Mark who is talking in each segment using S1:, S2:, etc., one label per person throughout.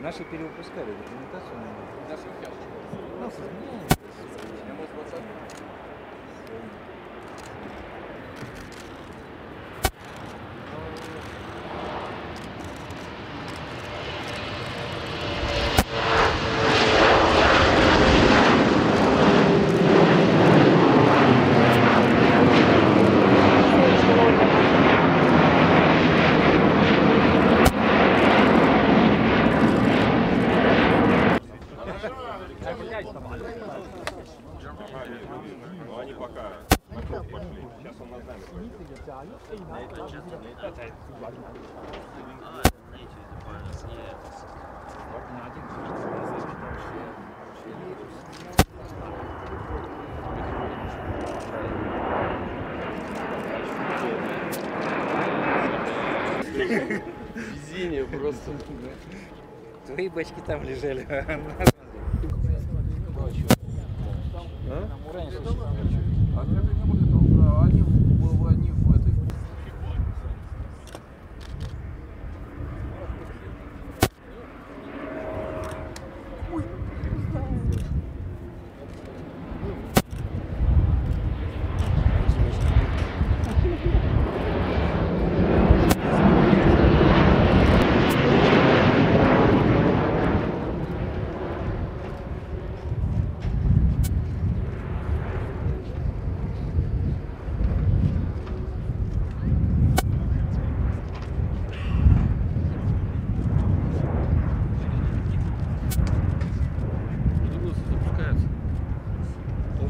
S1: Наши перевыпускали документацию.
S2: Наши сейчас.
S1: Ну,
S3: Ну они пока на круг пошли. Сейчас он на знамя пойдет.
S2: Везение просто.
S1: Твои бачки там лежали.
S2: А?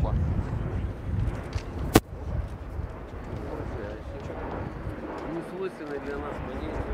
S4: бомба. Не для нас понятие.